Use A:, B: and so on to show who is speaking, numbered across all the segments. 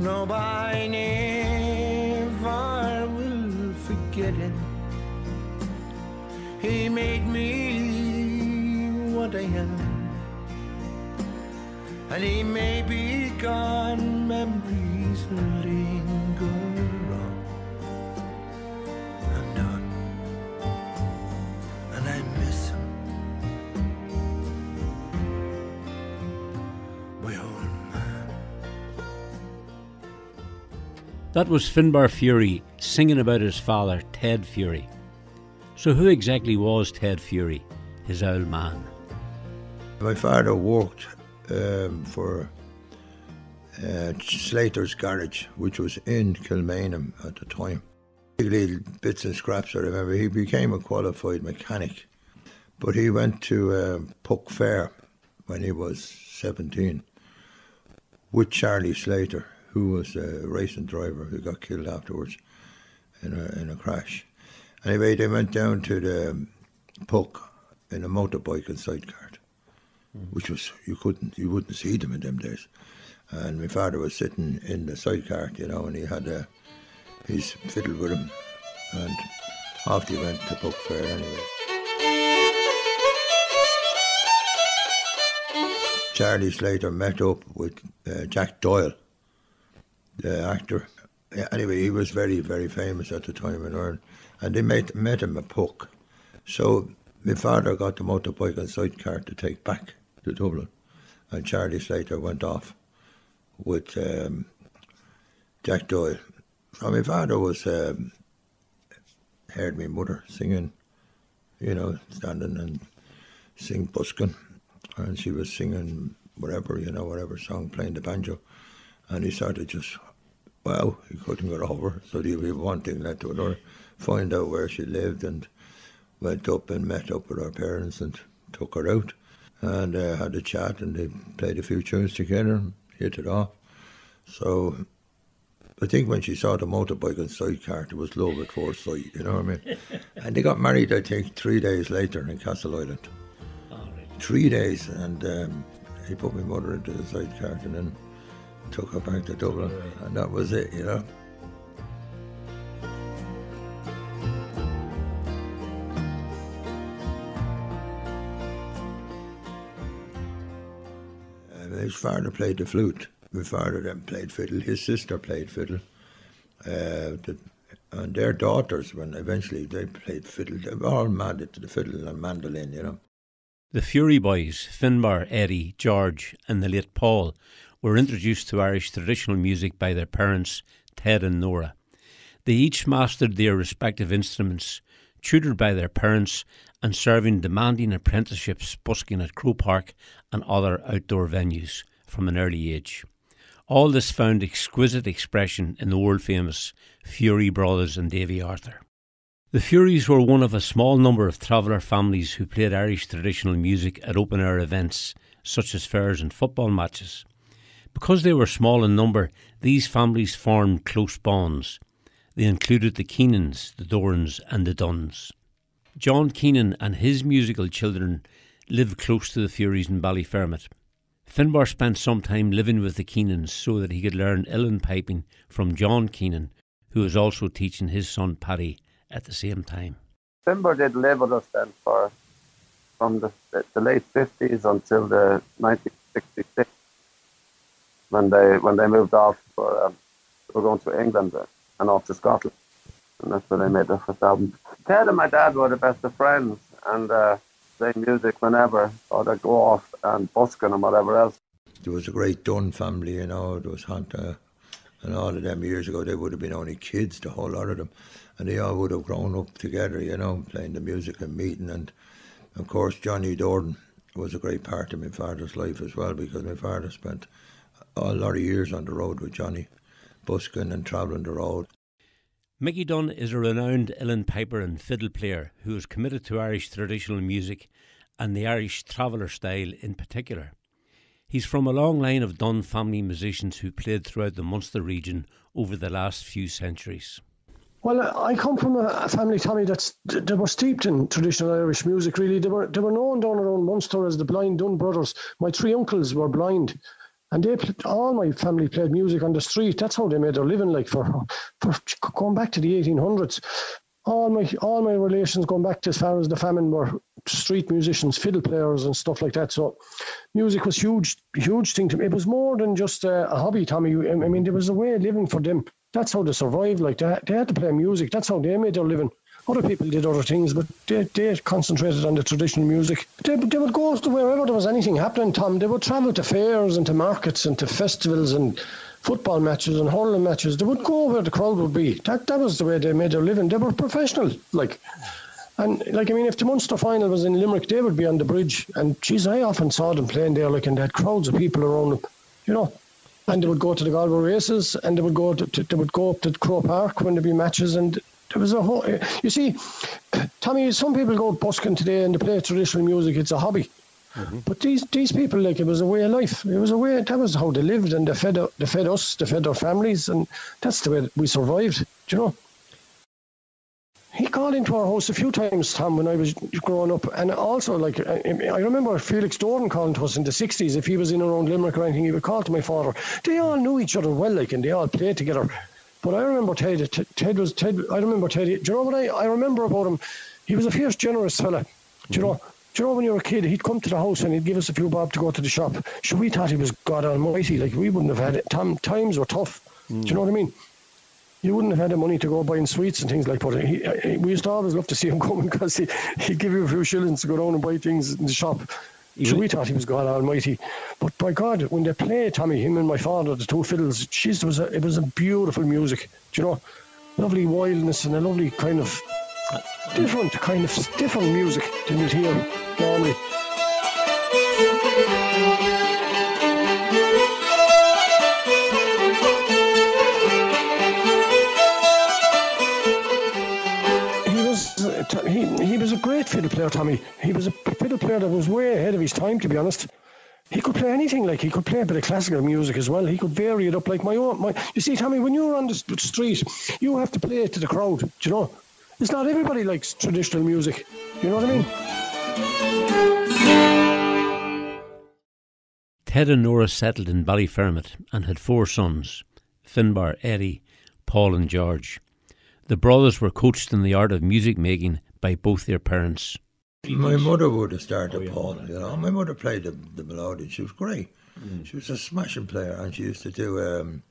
A: No, I never will forget it. He made me what I am. And he may be gone, memories
B: That was Finbar Furey singing about his father, Ted Furey. So, who exactly was Ted Furey, his old man?
A: My father worked um, for uh, Slater's Garage, which was in Kilmainham at the time. Little bits and scraps, I remember. He became a qualified mechanic, but he went to uh, Puck Fair when he was 17 with Charlie Slater, who was a racing driver who got killed afterwards in a, in a crash. Anyway, they went down to the Puck in a motorbike and sidecar which was you couldn't you wouldn't see them in them days. And my father was sitting in the sidecar, you know, and he had uh, his fiddle with him, and off he went to Puck Fair anyway. Charlie Slater met up with uh, Jack Doyle, the actor. Yeah, anyway, he was very, very famous at the time in Ireland, and they met, met him at Puck. So my father got the motorbike and sidecar to take back to Dublin, and Charlie Slater went off with um, Jack Doyle. So my father was um, heard my mother singing, you know, standing and sing buskin, and she was singing whatever, you know, whatever song, playing the banjo, and he started just, well, he couldn't get over, so he one thing led to another, find out where she lived, and went up and met up with her parents and took her out and uh, had a chat and they played a few tunes together and hit it off. So I think when she saw the motorbike and sidecar, it was love at first sight, you know what I mean? and they got married, I think, three days later in Castleisland. Three days, and um, he put my mother into the sidecar and then took her back to Dublin, and that was it, you know. his father played the flute. My father then played fiddle. His sister played fiddle. Uh, the, and their daughters, when eventually they played fiddle, they were all mad at the fiddle and mandolin, you know.
B: The Furey Boys, Finbar, Eddie, George, and the late Paul, were introduced to Irish traditional music by their parents, Ted and Nora. They each mastered their respective instruments, tutored by their parents, and serving demanding apprenticeships busking at Croke Park and other outdoor venues from an early age. All this found exquisite expression in the world famous Furey Brothers and Davy Arthur. The Fureys were one of a small number of traveller families who played Irish traditional music at open air events such as fairs and football matches. Because they were small in number, these families formed close bonds. They included the Keenans, the Dorans, and the Dunns. John Keenan and his musical children lived close to the Fureys in Ballyfermot. Finbar spent some time living with the Keenans so that he could learn uilleann piping from John Keenan, who was also teaching his son Paddy at the same time.
C: Finbar did live with us then for from the, the late fifties until the nineteen sixty six when they when they moved off for um, they were going to England and off to Scotland and that's where they made the first album. Ted and my dad were the best of friends and uh, play music whenever, or they'd go off and busking and whatever else.
A: There was a great Dunn family, you know, there was Hunter and all of them years ago, they would have been only kids, the whole lot of them. And they all would have grown up together, you know, playing the music and meeting. And of course, Johnny Doran was a great part of my father's life as well because my father spent a lot of years on the road with Johnny, busking and travelling the road.
B: Mickey Dunn is a renowned uilleann piper and fiddle player who is committed to Irish traditional music and the Irish traveller style in particular. He's from a long line of Dunn family musicians who played throughout the Munster region over the last few centuries.
D: Well, I come from a family, Tommy, that's they were steeped in traditional Irish music. Really, they were they were known down around Munster as the Blind Dunn brothers. My three uncles were blind, And they all my family played music on the street. That's how they made their living. Like for for going back to the 1800s, all my all my relations going back to as far as the famine were street musicians, fiddle players, and stuff like that. So, music was huge, huge thing to me. It was more than just a, a hobby, Tommy. I mean, there was a way of living for them. That's how they survived. Like they, they had to play music. That's how they made their living. Other people did other things, but they, they concentrated on the traditional music. They, they would go to wherever there was anything happening, Tom. They would travel to fairs and to markets and to festivals and football matches and hurling matches. They would go where the crowd would be. That that was the way they made their living. They were professional, like. And like I mean, if the Munster final was in Limerick, they would be on the bridge. And geez, I often saw them playing there, like, and they had crowds of people around them, you know. And they would go to the Galway races, and they would go to, to they would go up to Croke Park when there'd be matches, and there was a whole. You see, Tommy, some people go busking today and they play traditional music. It's a hobby. Mm-hmm. But these these people, like it was a way of life. It was a way. That was how they lived, and they fed they fed us, they fed our families, and that's the way we survived. Do you know? He called into our house a few times, Tom, when I was growing up, and also like I, I remember Felix Doran calling to us in the '60s. If he was in around Limerick or anything, he would call to my father. They all knew each other well, like, and they all played together. But I remember Ted. Ted was Ted. I remember Ted. Do you know what I, I remember about him? He was a fierce, generous fella. Do you know? Do you know when you were a kid, he'd come to the house and he'd give us a few bob to go to the shop. So we thought he was God Almighty. Like we wouldn't have had it. Tom, times were tough. Mm. Do you know what I mean? You wouldn't have had the money to go buying sweets and things like that. We used to always love to see him coming because he, he'd give you a few shillings to go down and buy things in the shop. So we thought he was God Almighty. But by God, when they play Tommy, him and my father, the two fiddles, geez, it was a, it was a beautiful music. Do you know? Lovely wildness and a lovely kind of different kind of different music than you'd hear normally. Was a great fiddle player, Tommy. He was a fiddle player that was way ahead of his time, to be honest. He could play anything, like he could play a bit of classical music as well. He could vary it up, like my own. My, you see, Tommy, when you're on the street, you have to play it to the crowd. Do you know? It's not everybody likes traditional music. You know what I
B: mean? Ted and Nora settled in Ballyfermot and had four sons Finbar, Eddie, Paul, and George. The brothers were coached in the art of music making by both their parents.
A: My mother would have started oh, yeah. Paul, you know. My mother played the, the melody. She was great. Mm. She was a smashing player, and she used to do. Um,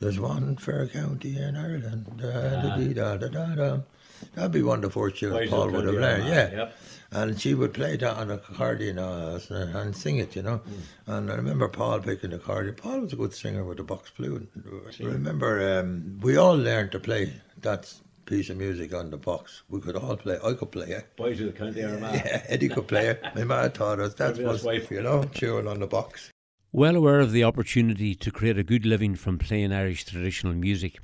A: there's one fair county in Ireland. Da, da, da, da, da, da. That'd be one of the four tunes Paul would have learned, yeah. Yep. And she would play that on the accordion uh, and sing it, you know. Mm. And I remember Paul picking the accordion. Paul was a good singer with the box flute. I remember um, we all learned to play that piece of music on the box. We could all play. I could play it.
E: Boys of the County Armagh.
A: Yeah, Eddie could play it. My mother taught us. That was, you know, chewing on the box.
B: Well aware of the opportunity to create a good living from playing Irish traditional music,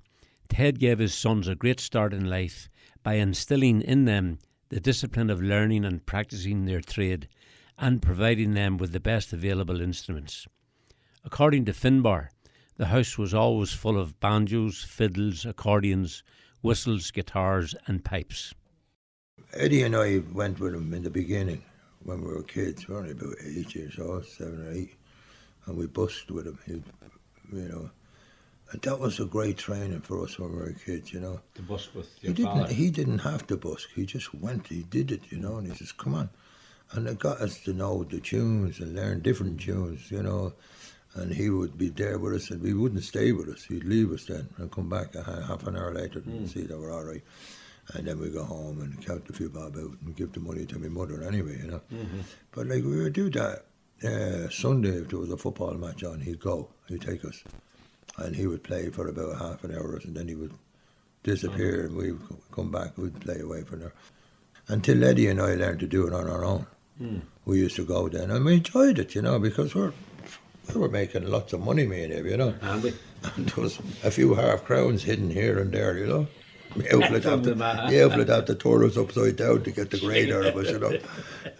B: Ted gave his sons a great start in life by instilling in them the discipline of learning and practicing their trade and providing them with the best available instruments. According to Finbar, the house was always full of banjos, fiddles, accordions, whistles, guitars, and pipes.
A: Eddie and I went with him in the beginning when we were kids. We were only about eight years old, seven or eight, and we busked with him. He, you know, and that was a great training for us when we were kids, you know.
E: To busk with your
A: he didn't. He didn't have to busk. He just went. He did it, you know. And he says, "Come on," and it got us to know the tunes and learn different tunes, you know. And he would be there with us, and he wouldn't stay with us. He'd leave us then and come back a half an hour later and mm. see that we're all right. And then we go home and count a few bob out and give the money to my mother anyway, you know. Mm-hmm. But like we would do that uh, Sunday if there was a football match on, he'd go, he'd take us and he would play for about half an hour, and then he would disappear, mm-hmm. and we would come back. We'd play away from there until Eddie and I learned to do it on our own. Mm. We used to go then, and we enjoyed it, you know, because we're we were making lots of money, me and him, you know.
E: And,
A: and there was a few half crowns hidden here and there, you know. Elflet have to, the turn us upside down to get the grade out of us, you know.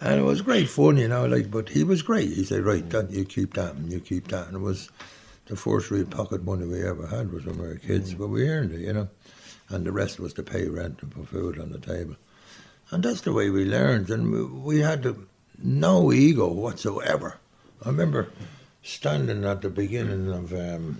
A: And it was great fun, you know. Like, but he was great. He said, "Right, then you keep that, and you keep that," and it was the first real pocket money we ever had was when we were kids, mm. but we earned it, you know. And the rest was to pay rent and put food on the table. And that's the way we learned. And we had no ego whatsoever. I remember standing at the beginning of um,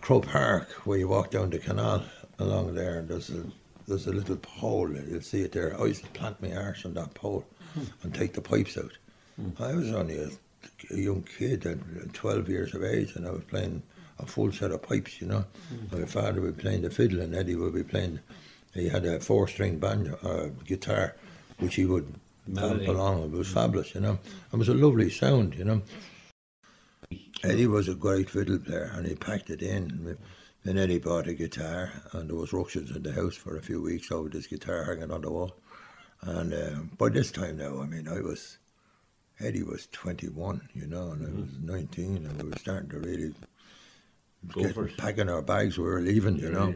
A: Croke Park, where you walk down the canal along there. There's a there's a little pole. You'll see it there. I used to plant my arse on that pole mm. and take the pipes out. Mm. I was only a, a young kid, at 12 years of age, and I was playing a full set of pipes, you know. Mm. My father would be playing the fiddle, and Eddie would be playing. He had a four-string banjo, uh, guitar, which he would Melody. along. It was fabulous, you know. It was a lovely sound, you know. Eddie was a great fiddle player, and he packed it in. Then Eddie bought a guitar, and there was ructions in the house for a few weeks over this guitar hanging on the wall. And uh, by this time now, I mean, I was Eddie was 21, you know, and mm-hmm. I was 19, and we were starting to really get, packing our bags. We were leaving, you know.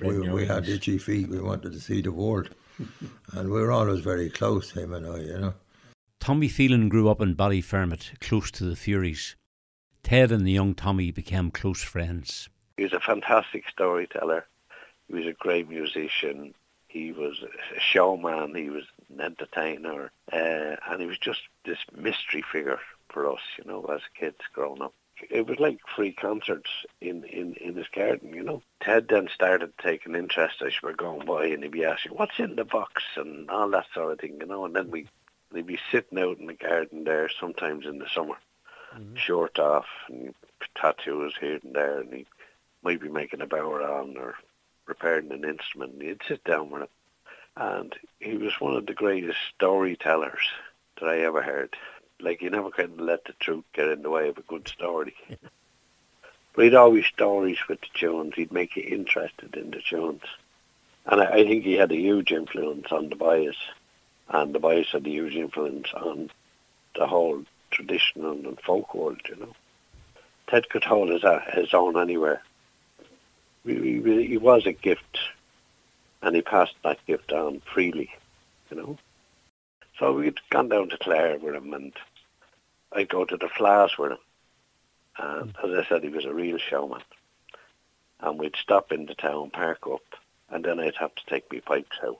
A: We, we had itchy feet. We wanted to see the world, and we were always very close, him and I, you know.
B: Tommy Phelan grew up in Ballyfermot, close to the Fureys. Ted and the young Tommy became close friends.
E: He was a fantastic storyteller. He was a great musician. He was a showman. He was an entertainer, uh, and he was just this mystery figure for us, you know, as kids growing up. It was like free concerts in, in, in his garden, you know. Ted then started taking interest as we were going by, and he'd be asking, "What's in the box?" and all that sort of thing, you know. And then we they'd be sitting out in the garden there sometimes in the summer, mm-hmm. short off, and tattoos here and there, and he might be making a bodhrán or repairing an instrument. And he'd sit down with it. And he was one of the greatest storytellers that I ever heard. Like, he never kind of let the truth get in the way of a good story. but he'd always stories with the tunes. He'd make you interested in the tunes. And I, I think he had a huge influence on the boys. And the boys had a huge influence on the whole traditional and folk world, you know. Ted could hold his, his own anywhere he, he was a gift, and he passed that gift on freely, you know. So we'd gone down to Clare with him, and I'd go to the Fleadhs with him. And as I said, he was a real showman. And we'd stop in the town, park up, and then I'd have to take my pipes out.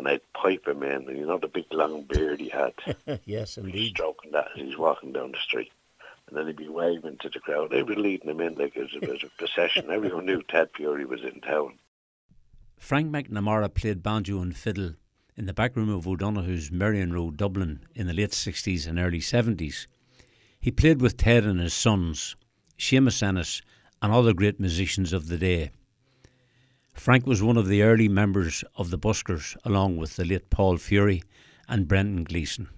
E: And I'd pipe him in, and you know the big long beard he had.
B: yes, indeed.
E: Stroking that as he's walking down the street and then he'd be waving to the crowd. They were leading him in like it was a procession. Everyone knew Ted Furey was in town.
B: Frank McNamara played banjo and fiddle in the back room of O'Donoghue's Merrion Road, Dublin, in the late 60s and early 70s. He played with Ted and his sons, Seamus Ennis, and other great musicians of the day. Frank was one of the early members of the Buskers, along with the late Paul Furey and Brendan Gleeson.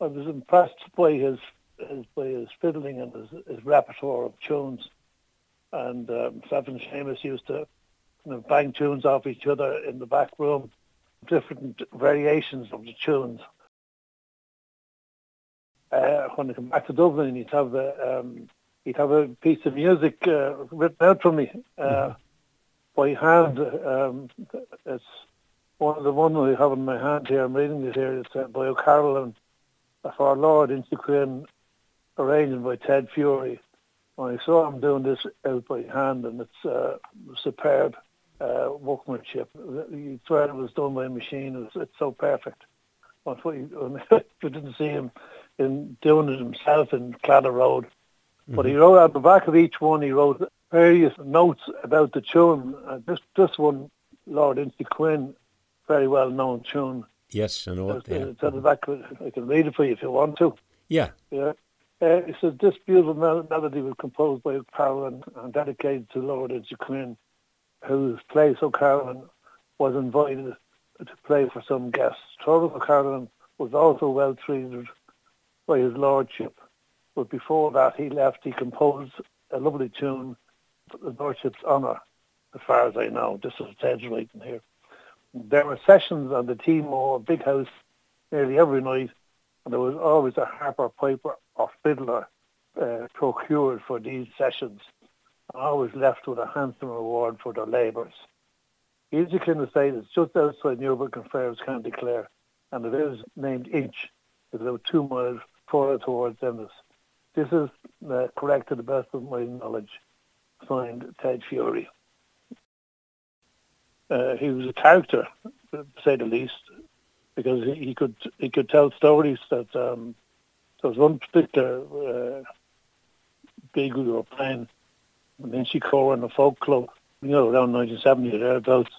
F: I was impressed by his his, by his fiddling and his, his repertoire of tunes. And um, and Seamus used to you know, bang tunes off each other in the back room, different variations of the tunes. Uh, when I come back to Dublin, he'd have a, um, he'd have a piece of music uh, written out for me uh, mm-hmm. By hand. Um, it's one of the one I have in my hand here. I'm reading it here. It's uh, by O'Carolan for our Lord Inchiquin arranged by Ted Furey. When I saw him doing this out by hand, and it's uh, superb uh, workmanship. You swear it was done by a machine. It's, it's so perfect. But you, didn't see him in doing it himself in Claddagh Road. Mm-hmm. But he wrote at the back of each one, he wrote various notes about the tune. Uh, this this one, Lord Inchiquin, very well known tune.
B: Yes, I know it. Yeah.
F: It's at the back. I can read it for you if you want to.
B: Yeah.
F: Yeah. Uh, so this beautiful mel- melody was composed by O'Carolan and dedicated to Lord Inchiquin, whose place O'Carolan was invited to play for some guests. Thomas O'Carolan was also well treated by his lordship, but before that he left, he composed a lovely tune the lordship's honour, as far as I know. This is writing here. There were sessions on the Timor Big House nearly every night, and there was always a harper, piper, or fiddler uh, procured for these sessions. I was left with a handsome reward for their labours. Inchiquin Estate is just outside Newmarket-on-Fergus, County Clare, and it is named Inch. It's about two miles further towards Ennis. This is uh, correct to the best of my knowledge. Signed Ted Furey. Uh, he was a character, to say the least, because he, he could he could tell stories that um, there was one particular uh, gig we were playing, and then she in the folk club, you know, around 1970 or thereabouts.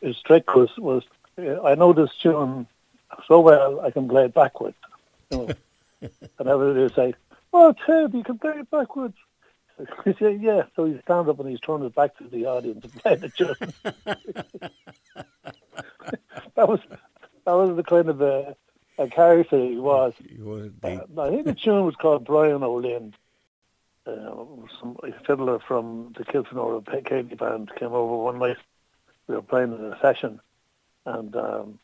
F: His trick was, was uh, I know this tune so well I can play it backwards. You know? and everybody would say, oh, Ted, you can play it backwards. He yeah. So he stands up and he's turned it back to the audience and playing the tune. that was that was the kind of a, a character he was. Uh, I think the tune was called Brian O'Lynn. Uh, some fiddler from the Kilfenora Céilí band came over one night. We were playing in a session, and um,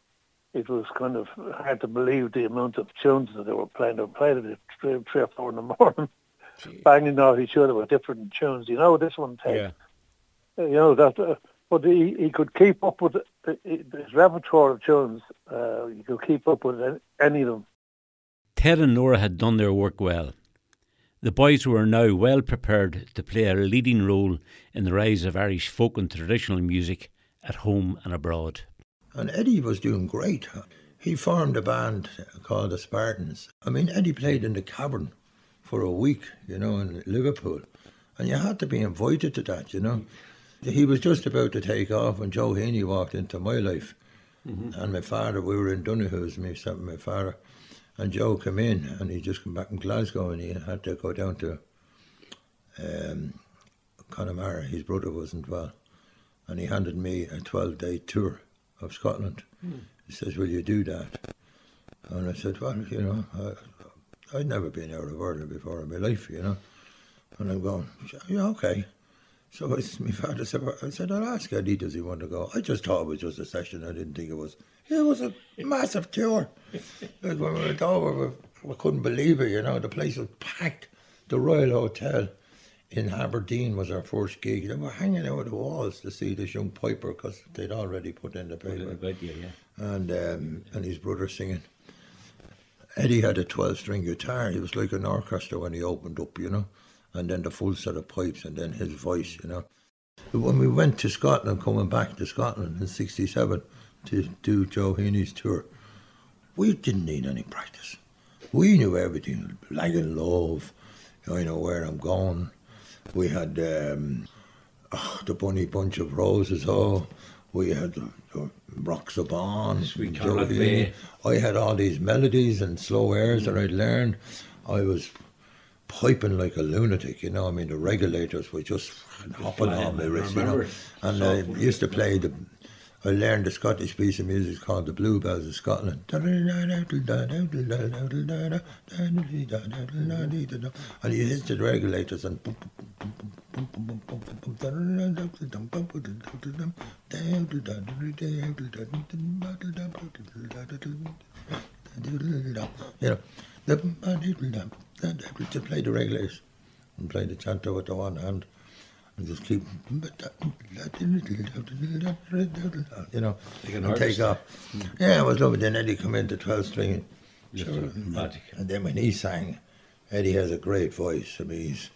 F: it was kind of hard to believe the amount of tunes that they were playing. They were playing it at three, three or four in the morning, banging off each other with different tunes. You know, this one takes. Yeah. You know that, uh, but he, he could keep up with uh, his repertoire of tunes. Uh, he could keep up with any of them.
B: Ted and Nora had done their work well. The boys were now well prepared to play a leading role in the rise of Irish folk and traditional music at home and abroad.
A: And Eddie was doing great. He formed a band called the Spartans. I mean, Eddie played in the cavern for a week, you know, in Liverpool. And you had to be invited to that, you know. He was just about to take off when Joe Heaney walked into my life. Mm-hmm. And my father, we were in Donoghue's, me, and my father and Joe came in, and he just come back from Glasgow, and he had to go down to um, Connemara. His brother wasn't well, and he handed me a twelve-day tour of Scotland. Mm. He says, "Will you do that?" And I said, "Well, you know, I, I'd never been out of Ireland before in my life, you know." And I'm going, "Yeah, okay." So my father said, I said, I'll ask Eddie, does he want to go? I just thought it was just a session. I didn't think it was. It was a massive tour. when we went over, we, we couldn't believe it, you know. The place was packed. The Royal Hotel in Aberdeen was our first gig. They were hanging out the walls to see this young piper because they'd already put in the paper.
B: yeah, yeah.
A: And, um, and his brother singing. Eddie had a 12 string guitar. He was like an orchestra when he opened up, you know. And then the full set of pipes and then his voice, you know. When we went to Scotland, coming back to Scotland in 67, to do Joe Heaney's tour, we didn't need any practice. We knew everything, Lagan Love, I know where I'm going. We had um, oh, the Bonny Bunch of Roses, oh, we had the, the Rocks of
B: Heaney.
A: I had all these melodies and slow airs that I'd learned. I was piping like a lunatic, you know. I mean, the regulators were just hopping on my wrist, you know. And I used to play the I learned a Scottish piece of music called the Bluebells of Scotland. And you hit the regulators and you know, to play the regulators and play the chanter with the one hand and just keep, you know, and take off. Yeah, it was lovely. Then Eddie come into 12 string.
B: Sure.
A: And then when he sang, Eddie has a great voice. I mean, he's,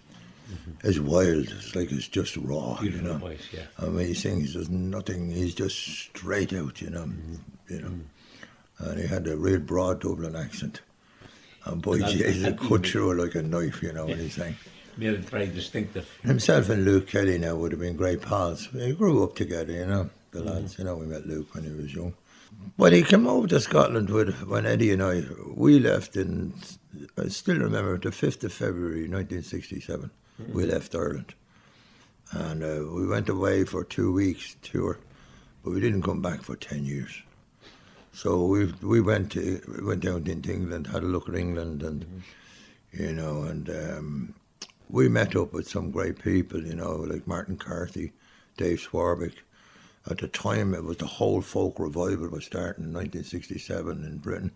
A: mm-hmm. it's wild. It's like it's just raw,
B: Beautiful
A: you know.
B: Voice, yeah.
A: I mean, he sings, there's nothing, he's just straight out, you know. Mm-hmm. You know. Mm-hmm. And he had a real broad Dublin accent. And boy, Jesus, it cut through like a knife, you know, when he sang
B: made it very distinctive.
A: Himself and Luke Kelly now would have been great pals. They grew up together, you know, the mm. lads. You know, we met Luke when he was young. But he came over to Scotland with when Eddie and I we left in. I still remember the fifth of February, nineteen sixty-seven. Mm. We left Ireland, and uh, we went away for two weeks tour, but we didn't come back for ten years. So we we went to went down into England, had a look at England, and mm. you know, and um, we met up with some great people, you know, like Martin Carthy, Dave Swarbrick. At the time, it was the whole folk revival was starting in 1967 in Britain,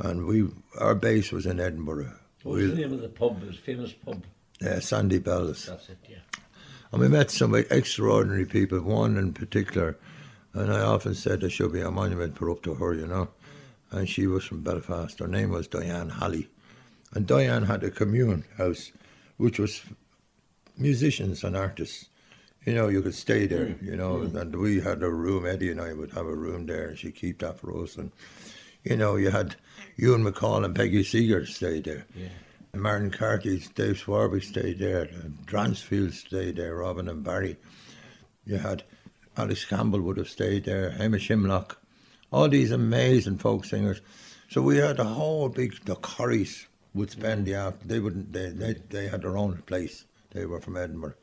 A: and we our base was in Edinburgh.
B: What was we, the name of the pub? It was famous pub.
A: Yeah, Sandy Bell's.
B: That's it. Yeah.
A: And we met some extraordinary people. One in particular, and I often said there should be a monument put up to her, you know. And she was from Belfast. Her name was Diane Halley, and Diane had a commune house which was musicians and artists. You know, you could stay there, mm. you know, mm. and we had a room, Eddie and I would have a room there, and she'd keep that for us. And, you know, you had Ewan MacColl and Peggy Seeger stay there.
B: Yeah.
A: Martin Carthy's, Dave Swarbrick stayed there, Dransfield stayed there, Robin and Barry. You had Alex Campbell would have stayed there, Hamish Imlach, all these amazing folk singers. So we had a whole big, the Corries would spend the after, they wouldn't, they, they, they had their own place. They were from Edinburgh.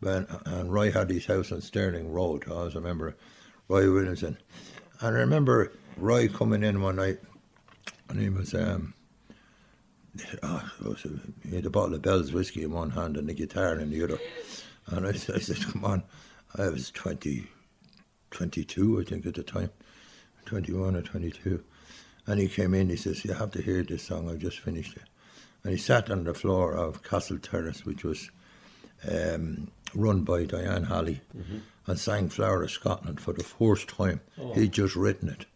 A: But, and Roy had his house on Stirling Road. I always remember Roy Williamson. And I remember Roy coming in one night and he was, um, oh, was he had a bottle of Bell's whiskey in one hand and the guitar in the other. And I, I said, come on, I was 20, 22, I think, at the time, 21 or 22. And he came in, he says, You have to hear this song, I've just finished it. And he sat on the floor of Castle Terrace, which was um, run by Diane Halley, mm-hmm. and sang Flower of Scotland for the first time. Oh. He'd just written it.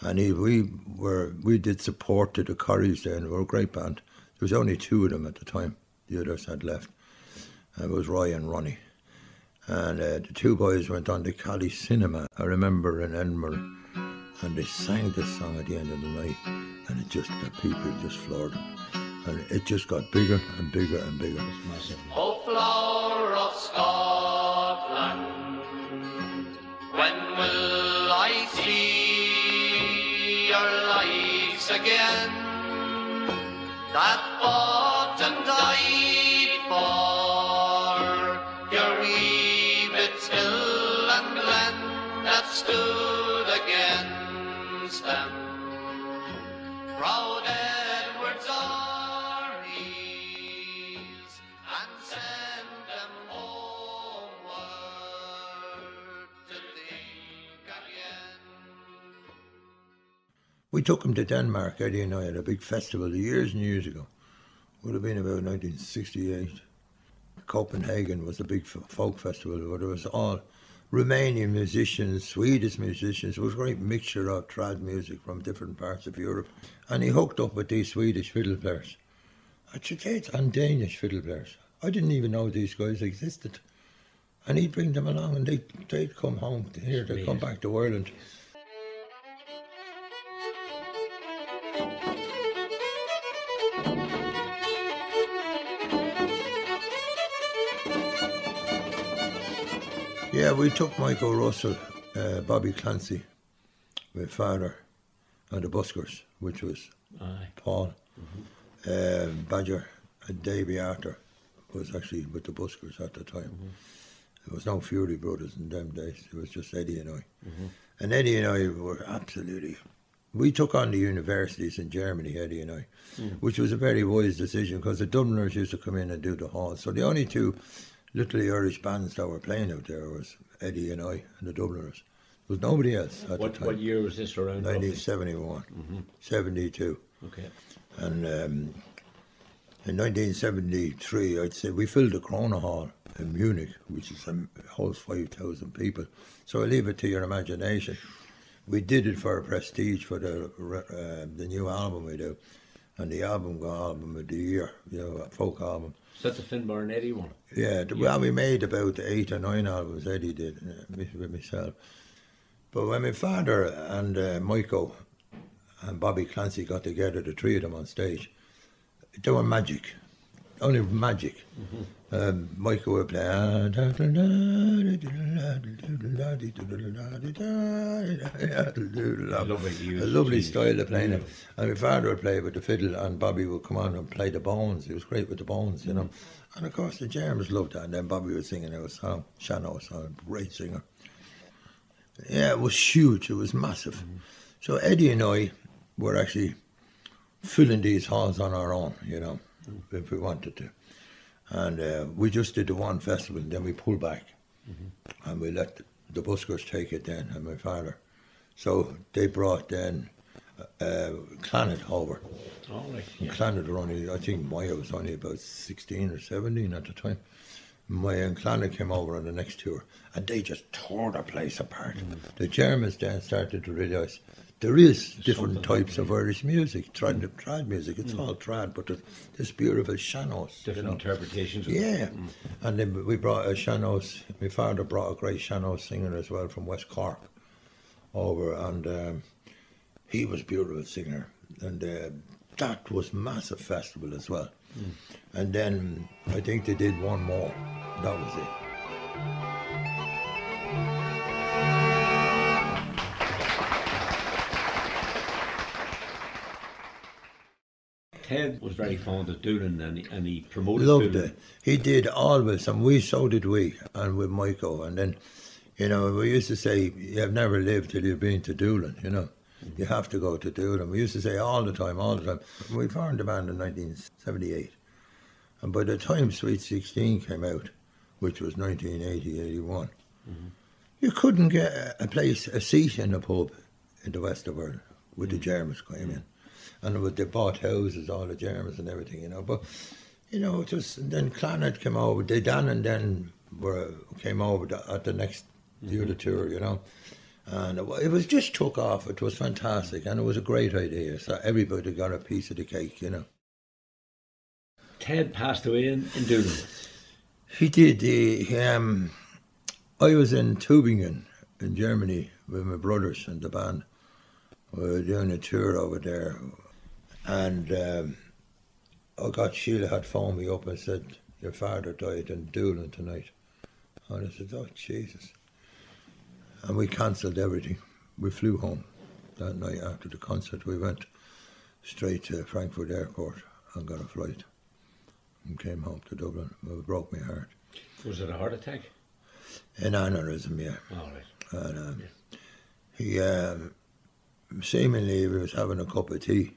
A: And he, we were we did support to the Corries then. We were a great band. There was only two of them at the time. The others had left. it was Roy and Ronnie. And uh, the two boys went on to Caley Cinema, I remember in Edinburgh, and they sang this song at the end of the night, and it just, the people just floored them. And it just got bigger and bigger and bigger.
G: That
A: was took him to Denmark, Eddie and I, at a big festival years and years ago. Would have been about 1968. Copenhagen was a big folk festival where there was all Romanian musicians, Swedish musicians. It was a great mixture of trad music from different parts of Europe. And he hooked up with these Swedish fiddle players. And Danish fiddle players. I didn't even know these guys existed. And he'd bring them along and they'd, they'd come home here, they'd come back to Ireland. Yeah, we took Michael Russell, uh, Bobby Clancy, my father, and the Buskers, which was
B: Aye.
A: Paul, um, Badger, and Davy Arthur was actually with the Buskers at the time. There was no Furey Brothers in them days. It was just Eddie and I. And Eddie and I were absolutely. We took on the universities in Germany, Eddie and I, which was a very wise decision because the Dubliners used to come in and do the halls. So the only two little Irish bands that were playing out there was Eddie and I and the Dubliners. There was nobody else at
B: What,
A: the time.
B: what year was this around? roughly?
A: 1971, 72.
B: Okay.
A: And um, in 1973, I'd say we filled the Corona Hall in Munich, which is a holds 5,000 people. So I leave it to your imagination. We did it for a prestige for the uh, the new album we do, and the album got album of the year, you know, a folk album.
B: Is that the Finbar and Eddie one?
A: Yeah, the, well, we made about eight or nine albums. Eddie did uh, with with myself. But when my father and uh, Michael and Bobby Clancy got together, the three of them on stage, they were magic, only magic. Mm-hmm. Um, Michael would play. A lovely style of playing yeah.
B: it.
A: And my father would play with the fiddle, and Bobby would come on and play the bones. He was great with the bones, you know. And of course, the Germans loved that. And then Bobby was singing our song, Shano, a great singer. Yeah, it was huge, it was massive.
B: Mm-hmm.
A: So Eddie and I were actually filling these halls on our own, you know if we wanted to. And uh, we just did the one festival, and then we pulled back,
B: Mm-hmm.
A: and we let the, buskers take it then, and my father. So they brought then uh, Clannad over.
B: Right.
A: And
B: Yeah.
A: Clannad were only, I think Maya was only about 16 or 17 at the time. Maya and Clannad came over on the next tour, and they just tore the place apart. The Germans then started to realise there is different types of Irish music, trad, trad music. It's all trad, but there's this beautiful sean-nós. you
B: Different
A: know.
B: interpretations. Of it.
A: Yeah, and then we brought a sean-nós. My father brought a great sean-nós singer as well from West Cork over, and um, he was a beautiful singer. And uh, that was massive festival as well. And then I think they did one more. That was it.
B: Ted was very fond of Doolin and he, and he promoted
A: Loved it. He did always, and we so did we, and with Michael. And then, you know, we used to say, "You have never lived till you've been to Doolin." You know, you mm-hmm. have to go to Doolin. We used to say all the time, all the time. We formed the band in 1978, and by the time Sweet 16 came out, which was 1980, 81, mm-hmm. you couldn't get a- place, a seat in a pub in the west of Ireland with the mm. Germans came in. And with they bought houses, all the Germans and everything, you know. But, you know, it was, then Clannad came over, they done and then were, came over the, at the next, the other tour, you know. And it, it was just took off. It was fantastic, and it was a great idea. So everybody got a piece of the cake, you know.
B: Ted passed away in, in Doolin.
A: He did. He, he, um, I was in Tübingen in Germany with my brothers and the band. We were doing a tour over there, and um, I got Sheila had phoned me up and said your father died in Doolin tonight, and I said, "Oh Jesus!" And we cancelled everything. We flew home that night after the concert. We went straight to Frankfurt Airport and got a flight and came home to Dublin. It broke my heart.
B: Was it a heart attack?
A: An aneurysm, yeah.
B: All right.
A: And um, he um, seemingly he was having a cup of tea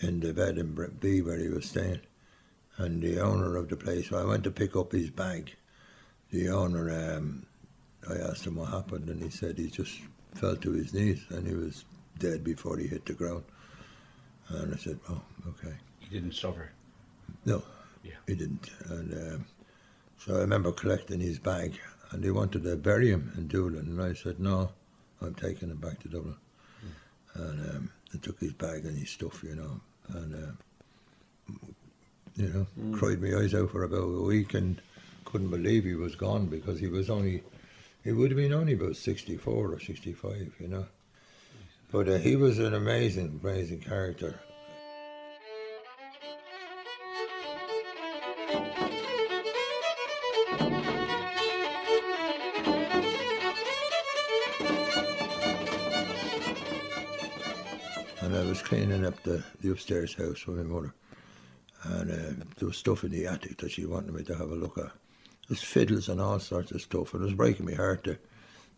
A: in the bed in B where he was staying. And the owner of the place, so I went to pick up his bag. The owner, um, I asked him what happened, and he said he just fell to his knees and he was dead before he hit the ground. And I said, "Oh, okay."
B: He didn't suffer.
A: No,
B: Yeah.
A: he didn't. And um, so I remember collecting his bag, and they wanted to bury him in Doolin, and I said, "No, I'm taking him back to Dublin." And um, I took his bag and his stuff, you know, and um, you know, cried my eyes out for about a week, and couldn't believe he was gone because he was only, he would have been only about sixty-four or sixty-five, you know. But uh, he was an amazing, amazing character. Cleaning up the, the upstairs house with my mother. And uh, there was stuff in the attic that she wanted me to have a look at. There's fiddles and all sorts of stuff, and it was breaking my heart to,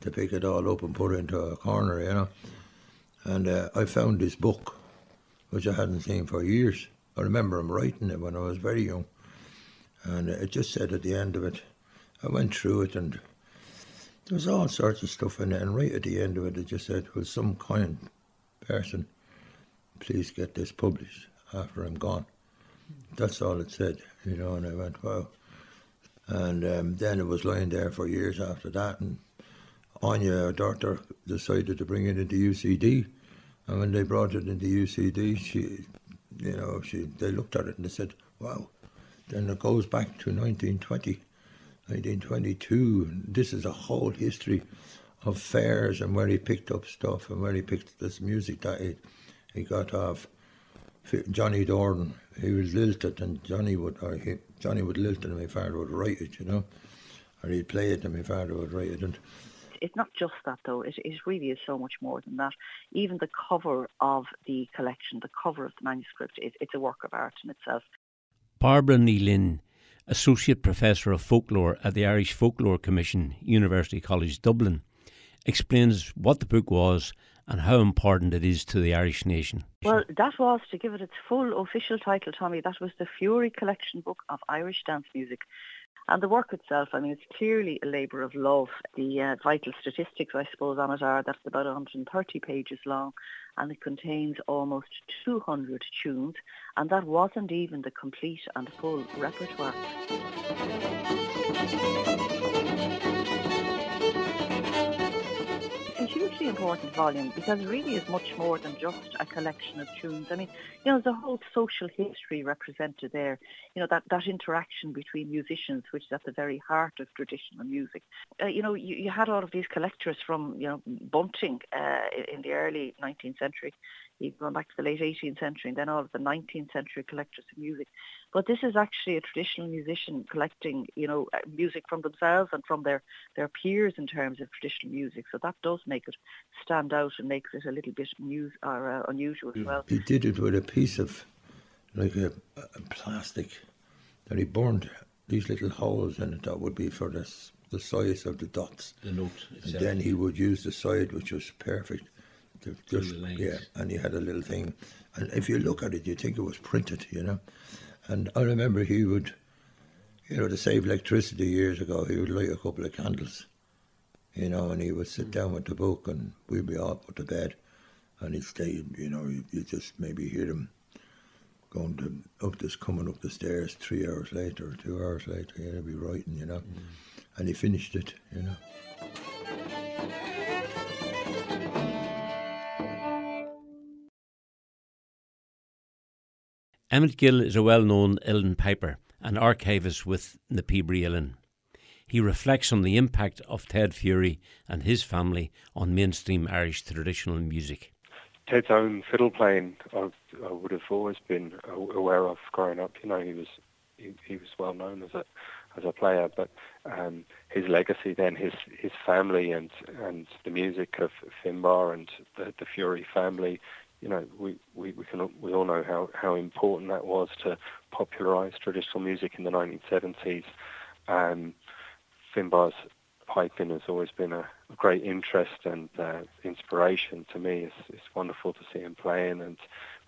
A: to pick it all up and put it into a corner, you know. And uh, I found this book, which I hadn't seen for years. I remember him writing it when I was very young. And it just said at the end of it, I went through it and there was all sorts of stuff in it. And right at the end of it, it just said, Will some kind person please get this published after I'm gone. That's all it said, you know, and I went, wow. And um, then it was lying there for years after that, and Anya, our daughter, decided to bring it into UCD. And when they brought it into UCD, she, you know, she they looked at it and they said, wow. Then it goes back to 1920, 1922. This is a whole history of fairs and where he picked up stuff and where he picked this music that he, he got off Johnny Doran. He was lilted and Johnny would or he, Johnny would lilt it and my father would write it, you know. Or he'd play it and my father would write it. And
H: It's not just that though, it, it really is so much more than that. Even the cover of the collection, the cover of the manuscript, it, it's a work of art in itself.
B: Bairbre Ní Fhloinn, Associate Professor of Folklore at the Irish Folklore Commission, University College Dublin, explains what the book was and how important it is to the Irish nation.
H: Well, that was, to give it its full official title, Tommy, that was the Furey Collection Book of Irish Dance Music. And the work itself, I mean, it's clearly a labour of love. The uh, vital statistics, I suppose, on it are that it's about 130 pages long and it contains almost 200 tunes. And that wasn't even the complete and full repertoire. Hugely important volume because it really is much more than just a collection of tunes. I mean, you know, there's a whole social history represented there. You know, that, that interaction between musicians, which is at the very heart of traditional music. Uh, you know, you, you had all of these collectors from, you know, Bunting uh, in the early 19th century, even going back to the late 18th century and then all of the 19th century collectors of music. But this is actually a traditional musician collecting, you know, uh, music from themselves and from their, their peers in terms of traditional music. So that does make it stand out and makes it a little bit mus- or, uh, unusual as well.
A: He did it with a piece of like a, a plastic that he burned these little holes in it that would be for the, the size of the dots.
B: The note
A: And
B: itself.
A: then he would use the side, which was perfect. Just, yeah, and he had a little thing. And if you look at it, you think it was printed, you know. And I remember he would, you know, to save electricity years ago, he would light a couple of candles, you know, and he would sit down with the book and we'd be all put to bed. And he'd stay, you know, you, just maybe hear him going to up this coming up the stairs three hours later or two hours later, he'd be writing, you know. And he finished it, you know.
B: Emmett Gill is a well known Uilleann piper and archivist with the Píobairí Uilleann. He reflects on the impact of Ted Furey and his family on mainstream Irish traditional music.
I: Ted's own fiddle playing, I, I would have always been aware of growing up. You know, he was he, he was well known as a as a player, but um, his legacy, then his his family and and the music of Finbar and the, the Furey family. You know, we, we, we can we all know how, how important that was to popularise traditional music in the 1970s. Um, Finbar's piping has always been a great interest and uh, inspiration to me. It's, it's wonderful to see him playing, and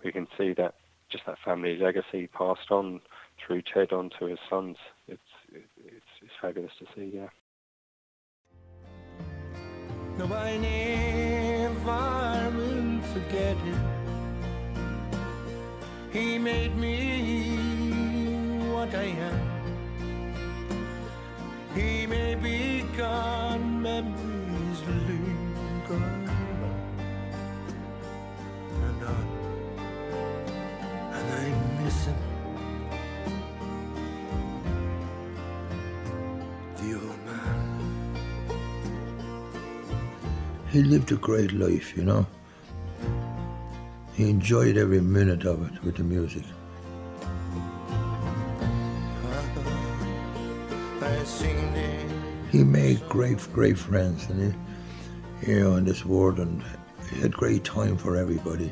I: we can see that just that family legacy passed on through Ted on to his sons. It's it's, it's fabulous to see. Yeah.
J: No, I never will forget it. He made me what I am. He may be gone, memories linger. And I, and I miss him. The old man.
A: He lived a great life, you know. He enjoyed every minute of it with the music. He made great, great friends, and he, you know, in this world, and he had great time for everybody.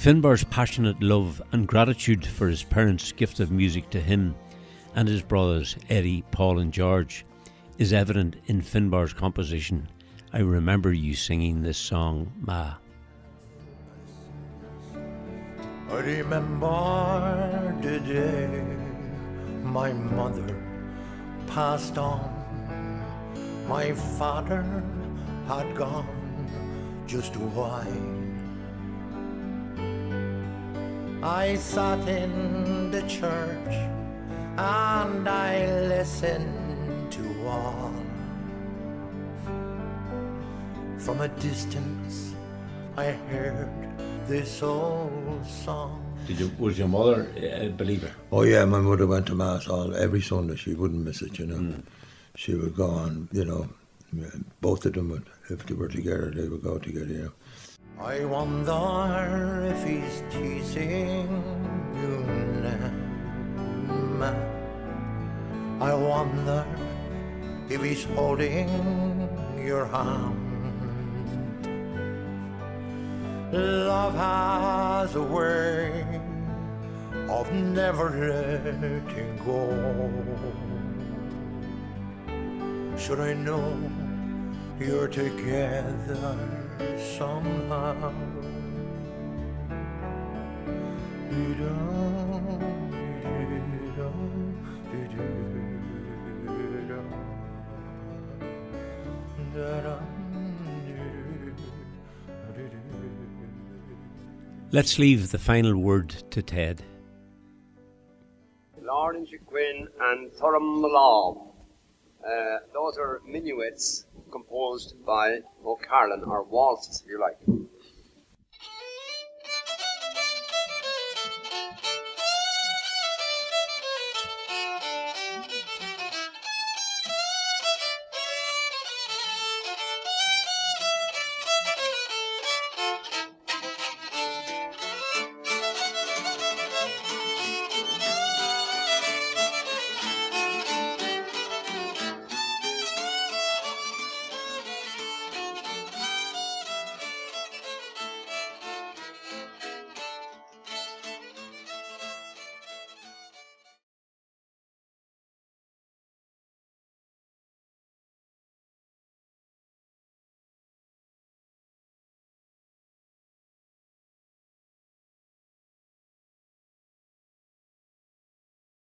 B: Finbar's passionate love and gratitude for his parents' gift of music to him and his brothers Eddie, Paul, and George is evident in Finbar's composition. I remember you singing this song, Ma.
J: I remember the day my mother passed on. My father had gone just a I sat in the church and I listened to all. From a distance, I heard this old song.
B: Did you, was your mother a believer?
A: Oh yeah, my mother went to mass all every Sunday. She wouldn't miss it, you know. Hmm. She would go on, you know. Both of them would, if they were together, they would go together. You know.
J: I wonder if he's teasing you now. I wonder if he's holding your hand. Love has a way of never letting go. Should I know you're together somehow?
B: Let's leave the final word to Ted.
K: Lawrence Quinn and Thuram Malone. Uh, those are minuets composed by O'Carolan, or waltzes, if you like.